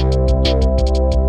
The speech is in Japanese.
うん。